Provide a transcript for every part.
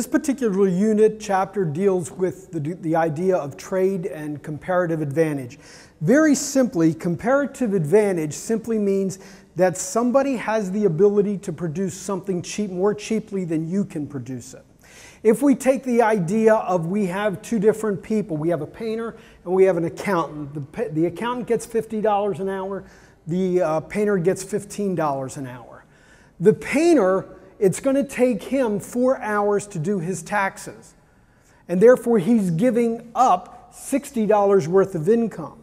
This particular unit chapter deals with the, the idea of trade and comparative advantage. Very simply, comparative advantage simply means that somebody has the ability to produce something cheap, more cheaply than you can produce it. If we take the idea of we have two different people, we have a painter and we have an accountant. The, the accountant gets $50 an hour, the uh, painter gets $15 an hour. The painter, it's going to take him four hours to do his taxes. And therefore, he's giving up $60 worth of income.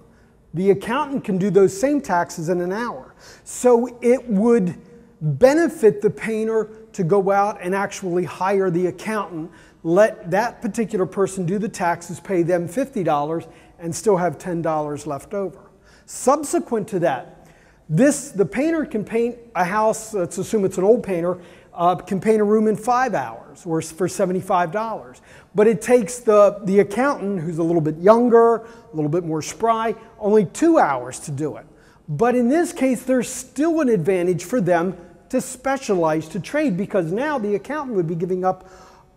The accountant can do those same taxes in an hour. So it would benefit the painter to go out and actually hire the accountant, let that particular person do the taxes, pay them $50, and still have $10 left over. Subsequent to that, this, the painter can paint a house, let's assume it's an old painter, uh, can paint a room in five hours or for $75. But it takes the, the accountant, who's a little bit younger, a little bit more spry, only two hours to do it. But in this case, there's still an advantage for them to specialize, to trade, because now the accountant would be giving up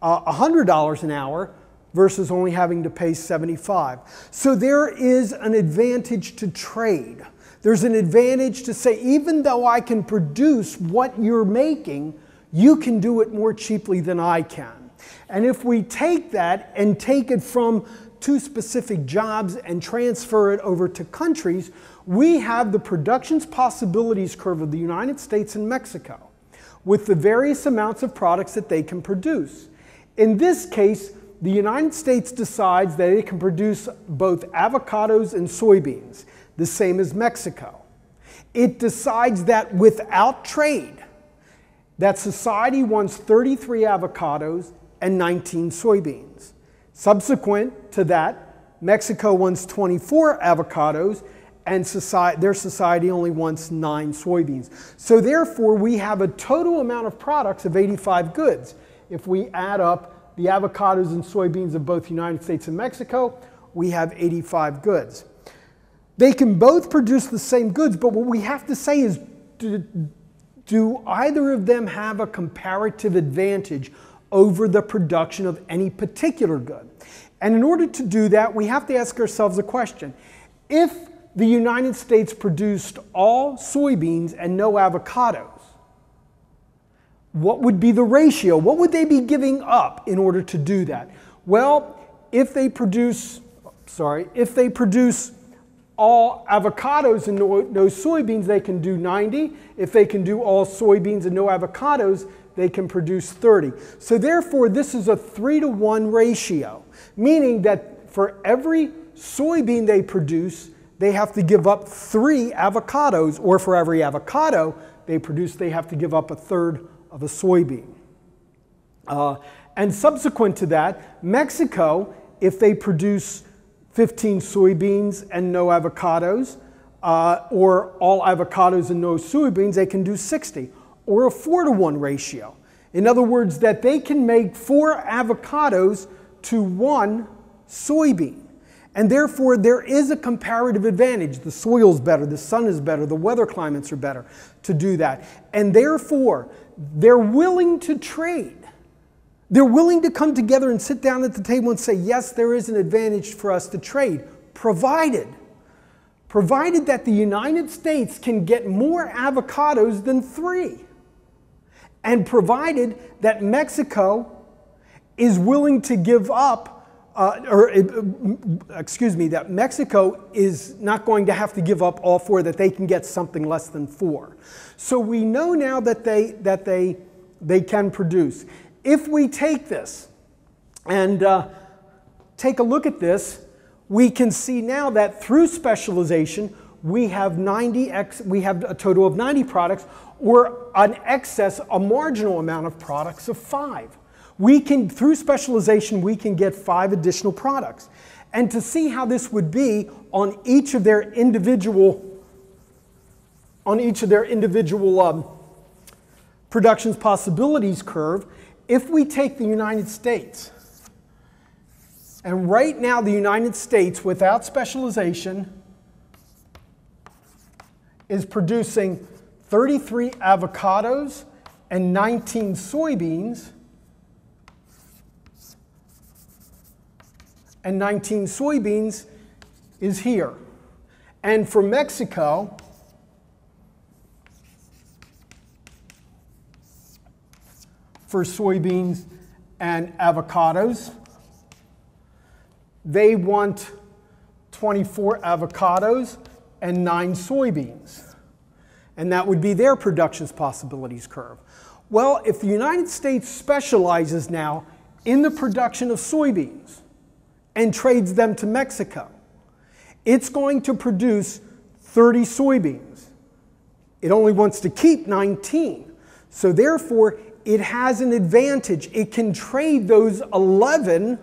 uh, $100 an hour versus only having to pay 75. So there is an advantage to trade. There's an advantage to say, even though I can produce what you're making, you can do it more cheaply than I can. And if we take that and take it from two specific jobs and transfer it over to countries, we have the productions possibilities curve of the United States and Mexico with the various amounts of products that they can produce. In this case, the United States decides that it can produce both avocados and soybeans, the same as Mexico. It decides that without trade, that society wants 33 avocados and 19 soybeans. Subsequent to that, Mexico wants 24 avocados and society, their society only wants nine soybeans. So therefore, we have a total amount of products of 85 goods. If we add up the avocados and soybeans of both the United States and Mexico, we have 85 goods. They can both produce the same goods, but what we have to say is, do, either of them have a comparative advantage over the production of any particular good? And in order to do that, we have to ask ourselves a question. If the United States produced all soybeans and no avocados, what would be the ratio? What would they be giving up in order to do that? Well, if they produce, sorry, if they produce all avocados and no, no, soybeans, they can do 90. If they can do all soybeans and no avocados, they can produce 30. So therefore, this is a three to one ratio, meaning that for every soybean they produce, they have to give up three avocados, or for every avocado they produce, they have to give up a third of a soybean. Uh, and subsequent to that, Mexico, if they produce 15 soybeans and no avocados, uh, or all avocados and no soybeans, they can do 60, or a 4 to 1 ratio. In other words, that they can make four avocados to one soybean. And therefore, there is a comparative advantage. The soil's better, the sun is better, the weather climates are better to do that. And therefore, they're willing to trade. They're willing to come together and sit down at the table and say, yes, there is an advantage for us to trade, provided, provided that the United States can get more avocados than three. And provided that Mexico is willing to give up uh, or uh, excuse me, that Mexico is not going to have to give up all four, that they can get something less than four. So we know now that they, that they, they can produce. If we take this and uh, take a look at this, we can see now that through specialization, we have 90 ex, we have a total of 90 products, or an excess, a marginal amount of products of five we can, through specialization, we can get five additional products. And to see how this would be on each of their individual, on each of their individual um, productions possibilities curve, if we take the United States, and right now the United States, without specialization, is producing 33 avocados and 19 soybeans, and 19 soybeans is here. And for Mexico, for soybeans and avocados, they want 24 avocados and 9 soybeans. And that would be their productions possibilities curve. Well, if the United States specializes now in the production of soybeans and trades them to Mexico, it's going to produce 30 soybeans. It only wants to keep 19. So therefore, it has an advantage. It can trade those 11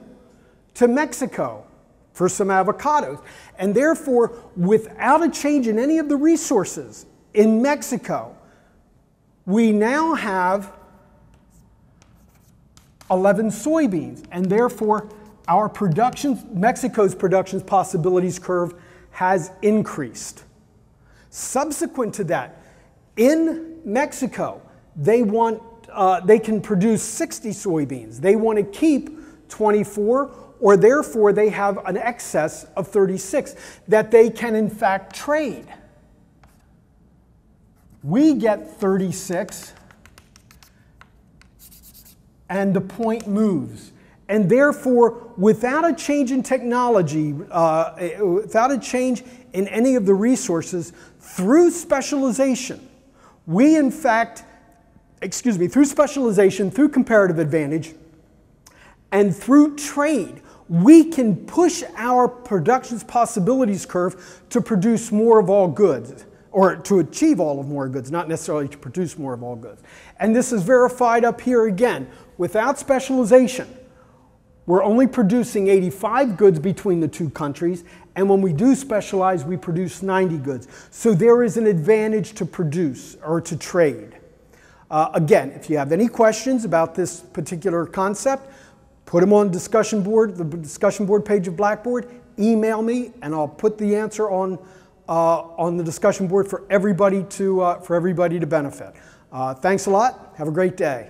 to Mexico for some avocados. And therefore, without a change in any of the resources in Mexico, we now have 11 soybeans. And therefore, our production, Mexico's production possibilities curve has increased. Subsequent to that, in Mexico, they want uh, they can produce 60 soybeans. They want to keep 24, or therefore they have an excess of 36 that they can in fact trade. We get 36, and the point moves. And therefore, without a change in technology, uh, without a change in any of the resources, through specialization, we in fact, excuse me, through specialization, through comparative advantage, and through trade, we can push our production's possibilities curve to produce more of all goods, or to achieve all of more goods, not necessarily to produce more of all goods. And this is verified up here again. Without specialization, we're only producing 85 goods between the two countries, and when we do specialize, we produce 90 goods. So there is an advantage to produce or to trade. Uh, again, if you have any questions about this particular concept, put them on discussion board, the discussion board page of Blackboard, email me, and I'll put the answer on, uh, on the discussion board for everybody to, uh, for everybody to benefit. Uh, thanks a lot. Have a great day.